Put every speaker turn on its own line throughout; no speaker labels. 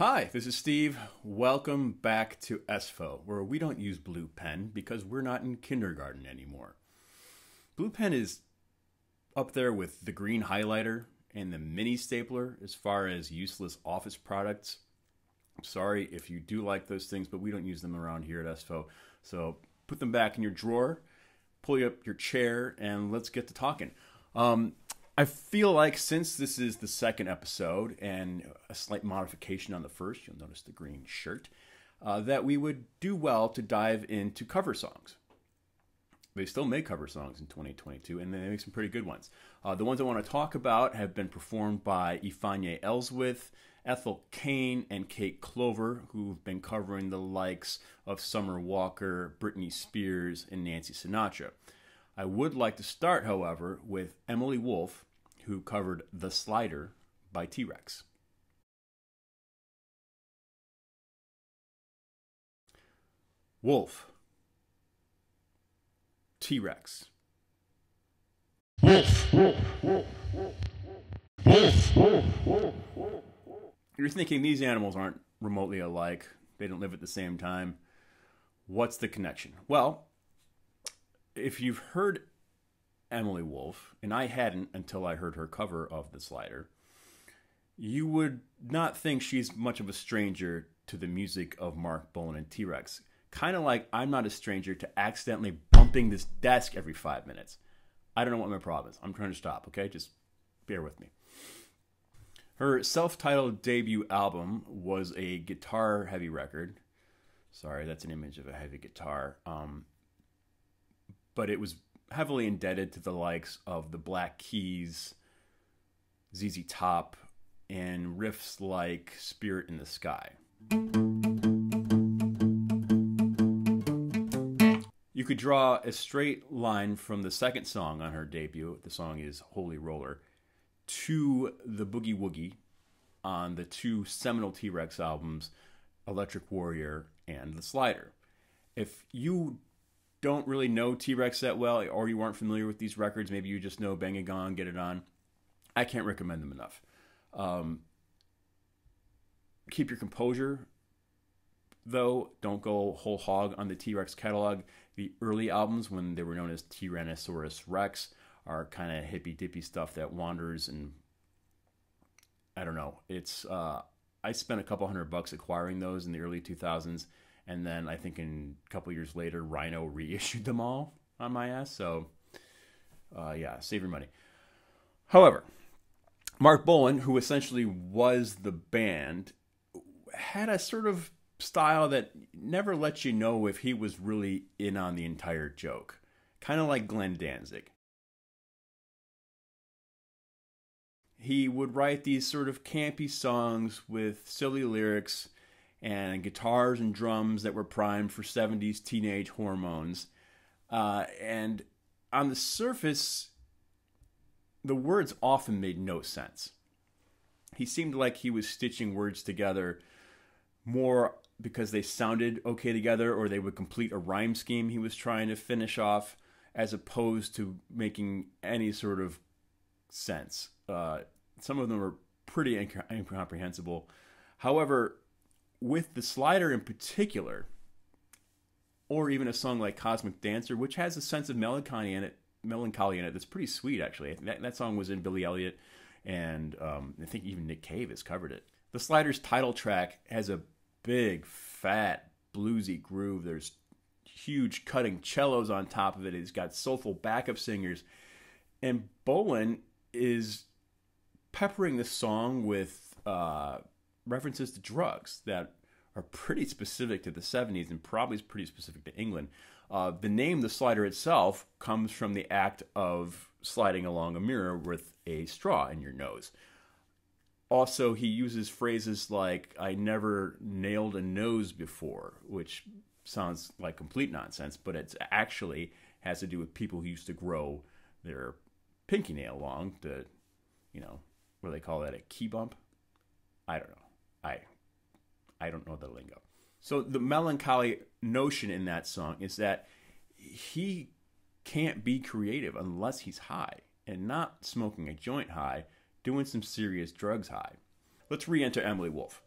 Hi, this is Steve. Welcome back to Ess-Fo, where we don't use blue pen because we're not in kindergarten anymore. Blue pen is up there with the green highlighter and the mini stapler as far as useless office products. I'm sorry if you do like those things, but we don't use them around here at Ess-Fo. So put them back in your drawer, pull up your chair, and let's get to talking. Um, I feel like since this is the second episode and a slight modification on the first, you'll notice the green shirt, uh, that we would do well to dive into cover songs. They still make cover songs in 2022, and they make some pretty good ones. Uh, the ones I want to talk about have been performed by Ifeanyi Elswith, Ethel Cain, and Kate Clover, who've been covering the likes of Summer Walker, Britney Spears, and Nancy Sinatra. I would like to start, however, with Emily Wolfe, who covered The Slider by T Rex. Wolf. T Rex. Wolf. You're thinking these animals aren't remotely alike, they don't live at the same time. What's the connection? Well, if you've heard Emily Wolfe, and I hadn't until I heard her cover of The Slider, you would not think she's much of a stranger to the music of Marc Bolan and T Rex. Kind of like I'm not a stranger to accidentally bumping this desk every five minutes. I don't know what my problem is. I'm trying to stop, okay? Just bear with me. Her self titled debut album was a guitar heavy record. Sorry, that's an image of a heavy guitar. Um, but it was heavily indebted to the likes of the Black Keys, ZZ Top, and riffs like Spirit in the Sky. You could draw a straight line from the second song on her debut, the song is Holy Roller, to the Boogie Woogie on the two seminal T Rex albums, Electric Warrior and The Slider. If you don't really know T Rex that well, or you aren't familiar with these records, maybe you just know Bang a Gong, Get It On, I can't recommend them enough. Um, keep your composure, though. Don't go whole hog on the T Rex catalog. The early albums, when they were known as Tyrannosaurus Rex, are kind of hippy dippy stuff that wanders and I don't know. It's uh, I spent a couple hundred bucks acquiring those in the early 2000s and then I think in a couple years later, Rhino reissued them all on my ass. So, uh, yeah, save your money. However, Marc Bolan, who essentially was the band, had a sort of style that never lets you know if he was really in on the entire joke. Kind of like Glenn Danzig. He would write these sort of campy songs with silly lyrics and guitars and drums that were primed for 70s teenage hormones. Uh, and on the surface, the words often made no sense. He seemed like he was stitching words together more because they sounded okay together or they would complete a rhyme scheme he was trying to finish off as opposed to making any sort of sense. Uh, some of them were pretty incomprehensible. However, with the slider in particular, or even a song like Cosmic Dancer, which has a sense of melancholy in it, melancholy in it that's pretty sweet actually. That, that song was in Billy Elliot, and um, I think even Nick Cave has covered it. The Slider's title track has a big, fat, bluesy groove. There's huge cutting cellos on top of it. It's got soulful backup singers, and Bolan is peppering the song with uh, references to drugs that are pretty specific to the 70s and probably is pretty specific to England. Uh, the name, the slider itself, comes from the act of sliding along a mirror with a straw in your nose. Also, he uses phrases like, I never nailed a nose before, which sounds like complete nonsense, but it actually has to do with people who used to grow their pinky nail long to, you know, what do they call that, a key bump? I don't know. I I don't know the lingo. So the melancholy notion in that song is that he can't be creative unless he's high and not smoking a joint high, doing some serious drugs high. Let's re-enter Emily Wolfe.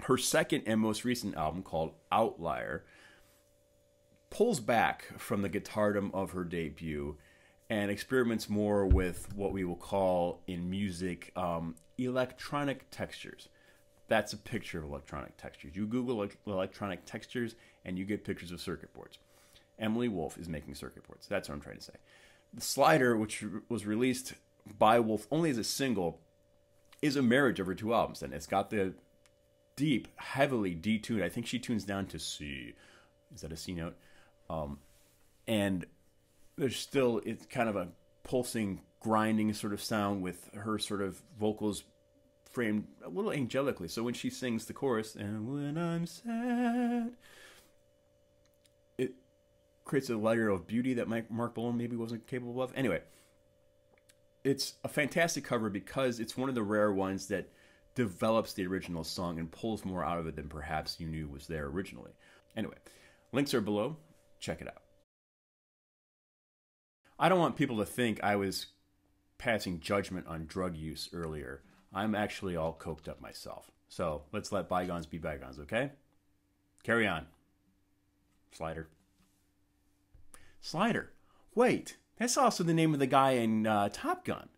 Her second and most recent album, called Outlier, pulls back from the guitardom of her debut and experiments more with what we will call in music um, electronic textures. That's a picture of electronic textures. You Google electronic textures and you get pictures of circuit boards. Emily Wolfe is making circuit boards. That's what I'm trying to say. The Slider, which was released by Wolfe only as a single, is a marriage of her two albums. And it's got the deep, heavily detuned. I think she tunes down to C. Is that a C note? Um, and there's still it's kind of a pulsing, grinding sort of sound with her sort of vocals framed a little angelically. So when she sings the chorus, and when I'm sad, it creates a layer of beauty that Marc Bolan maybe wasn't capable of. Anyway, it's a fantastic cover because it's one of the rare ones that develops the original song and pulls more out of it than perhaps you knew was there originally. Anyway, links are below. Check it out. I don't want people to think I was passing judgment on drug use earlier. I'm actually all coked up myself. So let's let bygones be bygones, okay? Carry on. Slider. Slider. Wait, that's also the name of the guy in uh, Top Gun.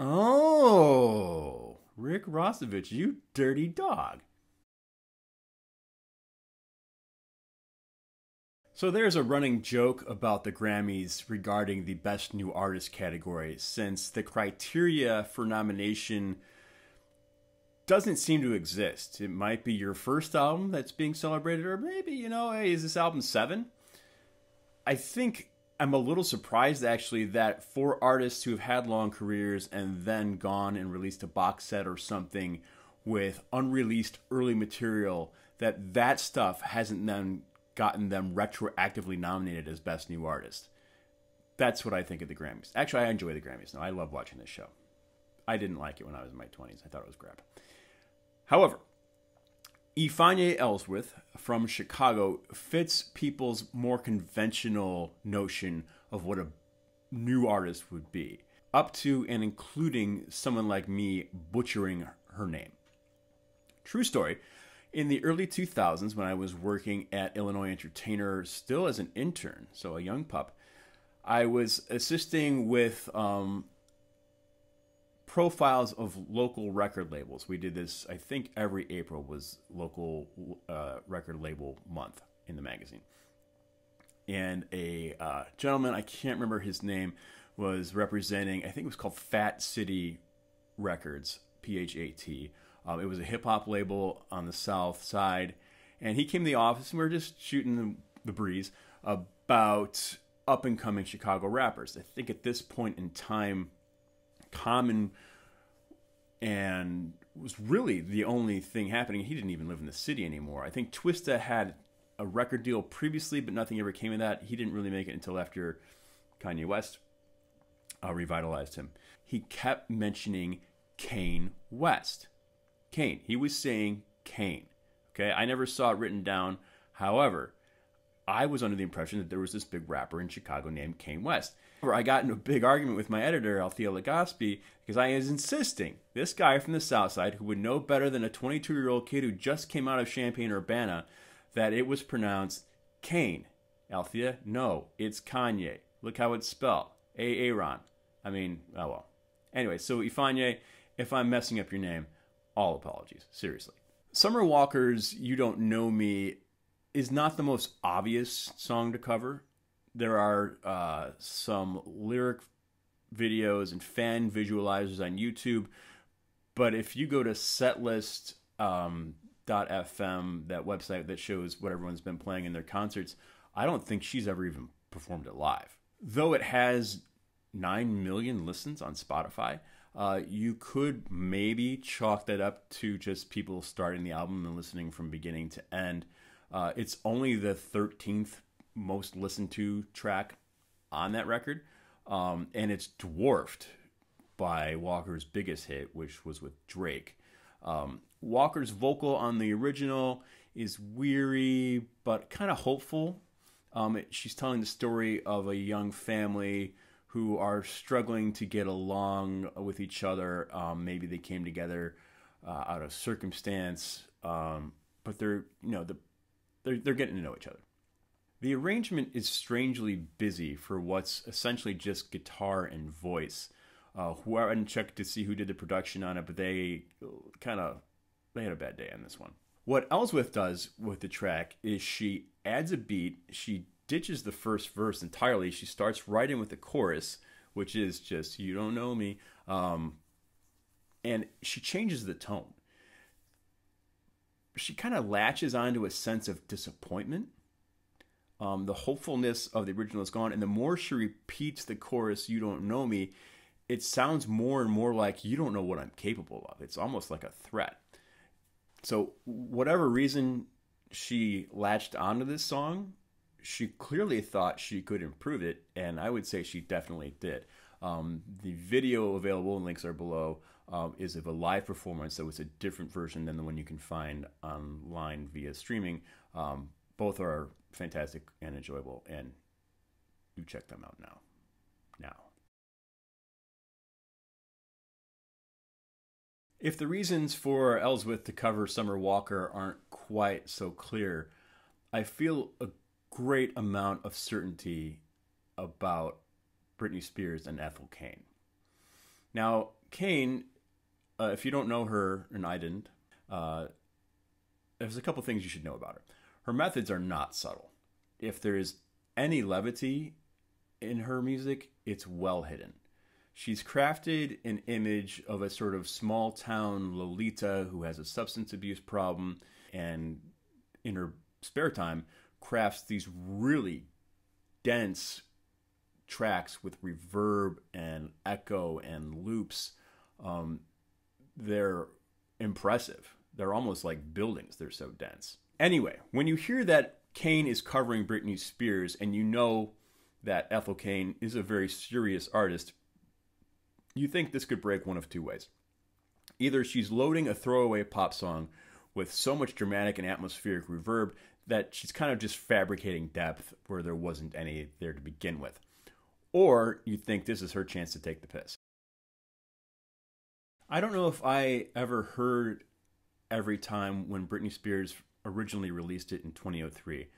Oh, Rick Rossovich, you dirty dog. So there's a running joke about the Grammys regarding the Best New Artist category, since the criteria for nomination doesn't seem to exist. It might be your first album that's being celebrated, or maybe, you know, hey, is this album seven? I think I'm a little surprised actually that for artists who have had long careers and then gone and released a box set or something with unreleased early material, that that stuff hasn't then gotten them retroactively nominated as Best New Artist. That's what I think of the Grammys. Actually, I enjoy the Grammys. No, I love watching this show. I didn't like it when I was in my 20s. I thought it was crap. However, Ifeanyi Elswith from Chicago fits people's more conventional notion of what a new artist would be, up to and including someone like me butchering her name. True story. In the early 2000s, when I was working at Illinois Entertainer, still as an intern, so a young pup, I was assisting with um, profiles of local record labels. We did this, I think every April was local uh, record label month in the magazine. And a uh, gentleman, I can't remember his name, was representing, I think it was called Fat City Records, P H A T um, it was a hip hop label on the south side. And he came to the office and we were just shooting the, the breeze about up and coming Chicago rappers. I think at this point in time, Common and was really the only thing happening. He didn't even live in the city anymore. I think Twista had a record deal previously, but nothing ever came of that. He didn't really make it until after Kanye West uh, revitalized him. He kept mentioning Kane West. Kane. He was saying Kane. Okay, I never saw it written down. However, I was under the impression that there was this big rapper in Chicago named Kane West. Where I got in a big argument with my editor, Althea Legaspi, because I was insisting this guy from the South Side, who would know better than a 22 year old kid who just came out of Champaign Urbana, that it was pronounced Kane. Althea, no, it's Kanye. Look how it's spelled. A Aaron. I mean, oh well. Anyway, so Ifanye, if I'm messing up your name, all apologies, seriously. Summer Walker's You Don't Know Me is not the most obvious song to cover. There are uh, some lyric videos and fan visualizers on YouTube, but if you go to setlist.fm, um, that website that shows what everyone's been playing in their concerts, I don't think she's ever even performed it live. Though it has 9 million listens on Spotify, uh, you could maybe chalk that up to just people starting the album and listening from beginning to end. Uh, it's only the 13th most listened to track on that record, um, and it's dwarfed by Walker's biggest hit, which was with Drake. Um, Walker's vocal on the original is weary but kind of hopeful. Um, it, she's telling the story of a young family who are struggling to get along with each other. Um, maybe they came together uh, out of circumstance, um, but they're you know the, they're they're getting to know each other. The arrangement is strangely busy for what's essentially just guitar and voice. Uh, whoever I didn't check to see who did the production on it, but they kind of they had a bad day on this one. What Elswith does with the track is she adds a beat, she ditches the first verse entirely, she starts writing with the chorus, which is just "You don't know me," um, and she changes the tone. She kind of latches onto a sense of disappointment. Um, the hopefulness of the original is gone, and the more she repeats the chorus, "You don't know me," it sounds more and more like you don't know what I'm capable of. It's almost like a threat. So, whatever reason she latched onto this song, she clearly thought she could improve it, and I would say she definitely did. Um, the video available, and links are below, um, is of a live performance, so it's a different version than the one you can find online via streaming. Um, both are fantastic and enjoyable, and do check them out now. Now. If the reasons for Elswith to cover Summer Walker aren't quite so clear, I feel a great amount of certainty about Britney Spears and Ethel Cain. Now, Cain, uh, if you don't know her, and I didn't, uh, there's a couple things you should know about her. Her methods are not subtle. If there's any levity in her music, it's well hidden. She's crafted an image of a sort of small town Lolita who has a substance abuse problem and in her spare time crafts these really dense tracks with reverb and echo and loops. Um, they're impressive. They're almost like buildings, they're so dense. Anyway, when you hear that Cain is covering Britney Spears and you know that Ethel Cain is a very serious artist, you think this could break one of two ways. Either she's loading a throwaway pop song with so much dramatic and atmospheric reverb that she's kind of just fabricating depth where there wasn't any there to begin with. Or you think this is her chance to take the piss. I don't know if I ever heard every time when Britney Spears originally released it in 2003.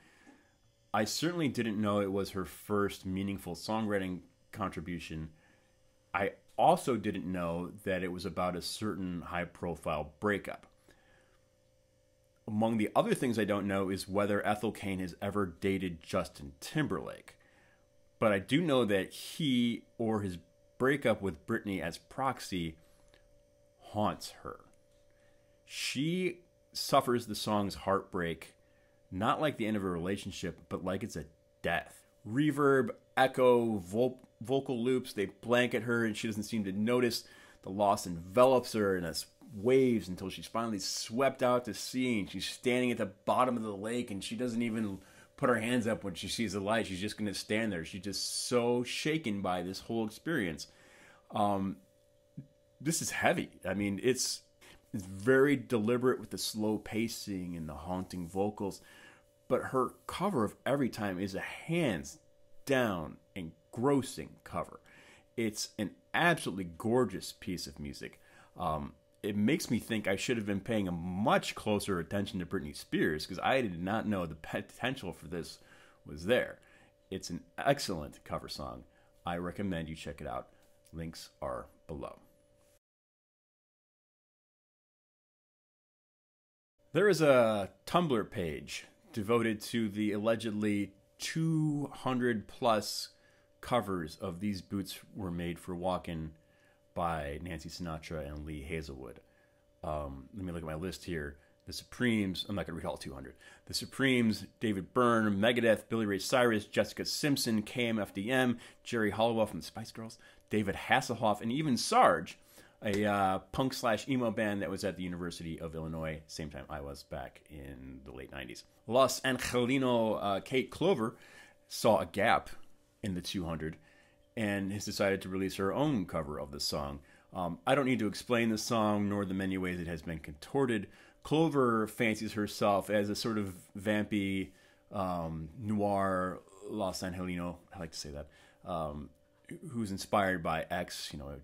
I certainly didn't know it was her first meaningful songwriting contribution. I also didn't know that it was about a certain high profile breakup. Among the other things I don't know is whether Ethel Cain has ever dated Justin Timberlake. But I do know that he or his breakup with Britney as proxy haunts her. She suffers the song's heartbreak not like the end of a relationship, but like it's a death. Reverb, echo, vo- vocal loops. They blanket her, and she doesn't seem to notice. The loss envelops her in as waves until she's finally swept out to sea, and she's standing at the bottom of the lake, and she doesn't even put her hands up when she sees the light. She's just going to stand there. She's just so shaken by this whole experience. Um, this is heavy. I mean, it's it's very deliberate with the slow pacing and the haunting vocals, but her cover of Every Time is a hands down engrossing cover. It's an absolutely gorgeous piece of music. Um, it makes me think I should have been paying a much closer attention to Britney Spears because I did not know the potential for this was there. It's an excellent cover song. I recommend you check it out. Links are below. There is a Tumblr page devoted to the allegedly 200 plus covers of these boots were made for Walkin' by Nancy Sinatra and Lee Hazlewood. Um, let me look at my list here. The Supremes, I'm not going to read all 200. The Supremes, David Byrne, Megadeth, Billy Ray Cyrus, Jessica Simpson, KMFDM, Geri Halliwell from the Spice Girls, David Hasselhoff, and even Sarge, a uh, punk slash emo band that was at the University of Illinois, same time I was back in the late 90s. Los Angelino uh, Kate Clover saw a gap in the 200 and has decided to release her own cover of the song. Um, I don't need to explain the song nor the many ways it has been contorted. Clover fancies herself as a sort of vampy um, noir Los Angelino. I like to say that. Um, who's inspired by X, you know,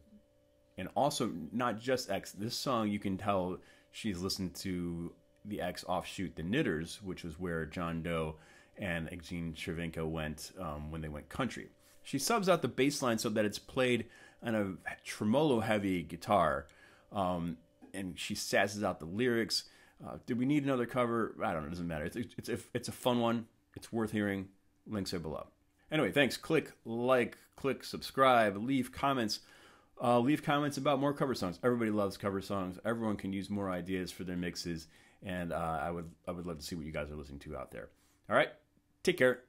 and also not just X. This song you can tell she's listened to the X offshoot, the Knitters, which was where John Doe and Exene Cervenka went um, when they went country. She subs out the bass line so that it's played on a tremolo heavy guitar, um, and she sasses out the lyrics. Uh, did we need another cover? I don't know. It doesn't matter. It's, it's, a, it's a fun one. It's worth hearing. Links are below. Anyway, thanks. Click like, click subscribe, leave comments. Uh, leave comments about more cover songs. Everybody loves cover songs. Everyone can use more ideas for their mixes, and uh, I would I would love to see what you guys are listening to out there. All right, take care.